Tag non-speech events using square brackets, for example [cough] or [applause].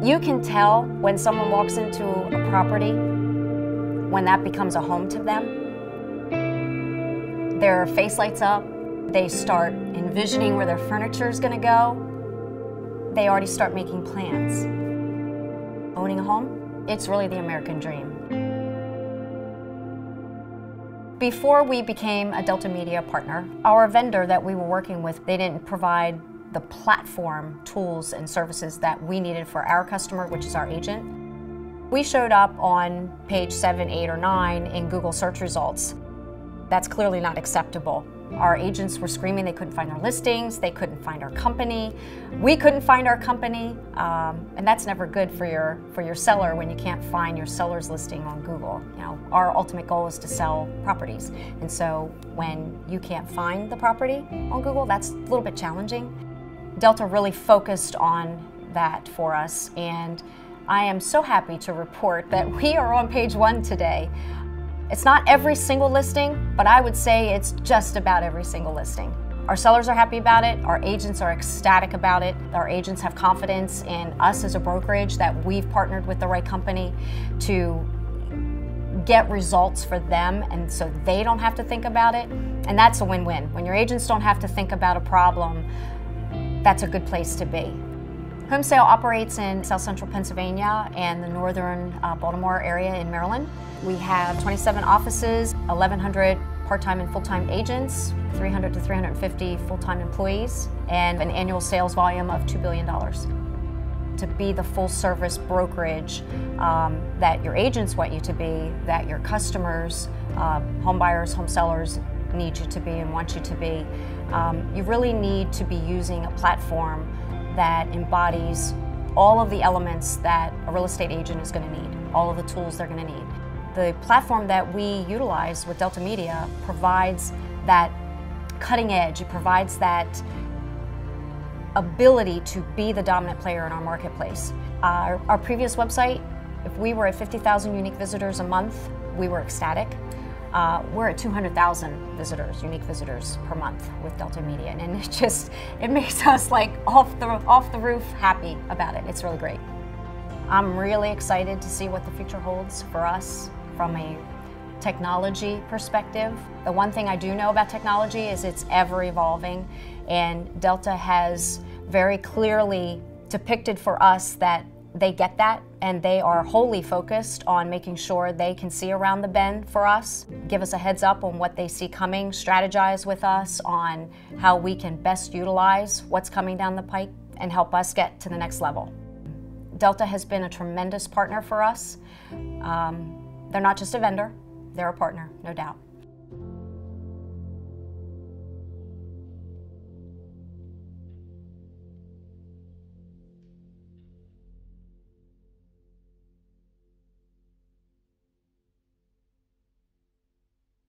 You can tell when someone walks into a property when that becomes a home to them. Their face lights up, they start envisioning where their furniture is going to go, they already start making plans. Owning a home, it's really the American dream. Before we became a Delta Media partner, our vendor that we were working with, they didn't provide the platform tools and services that we needed for our customer, which is our agent. We showed up on page 7, 8, or 9 in Google search results. That's clearly not acceptable. Our agents were screaming they couldn't find our listings, they couldn't find our company, we couldn't find our company, um, and that's never good for your for your seller when you can't find your seller's listing on Google. You know, our ultimate goal is to sell properties, and so when you can't find the property on Google, that's a little bit challenging. Delta really focused on that for us, and I am so happy to report that [laughs] we are on page one today. It's not every single listing, but I would say it's just about every single listing. Our sellers are happy about it, our agents are ecstatic about it, our agents have confidence in us as a brokerage that we've partnered with the right company to get results for them and so they don't have to think about it. And that's a win win. When your agents don't have to think about a problem, that's a good place to be. Homesale operates in South Central Pennsylvania and the northern uh, Baltimore area in Maryland. We have 27 offices, 1,100 part-time and full-time agents, 300 to 350 full-time employees, and an annual sales volume of $2 billion. To be the full-service brokerage um, that your agents want you to be, that your customers, uh, home buyers, home sellers need you to be and want you to be, um, you really need to be using a platform that embodies all of the elements that a real estate agent is going to need, all of the tools they're going to need. The platform that we utilize with Delta Media provides that cutting edge, it provides that ability to be the dominant player in our marketplace. Our, our previous website, if we were at 50,000 unique visitors a month, we were ecstatic. Uh, we're at 200,000 visitors, unique visitors per month with Delta Media, and it just it makes us like off the off the roof happy about it. It's really great. I'm really excited to see what the future holds for us from a technology perspective. The one thing I do know about technology is it's ever evolving, and Delta has very clearly depicted for us that they get that and they are wholly focused on making sure they can see around the bend for us, give us a heads up on what they see coming, strategize with us on how we can best utilize what's coming down the pike and help us get to the next level. Delta has been a tremendous partner for us. Um, they're not just a vendor, they're a partner, no doubt.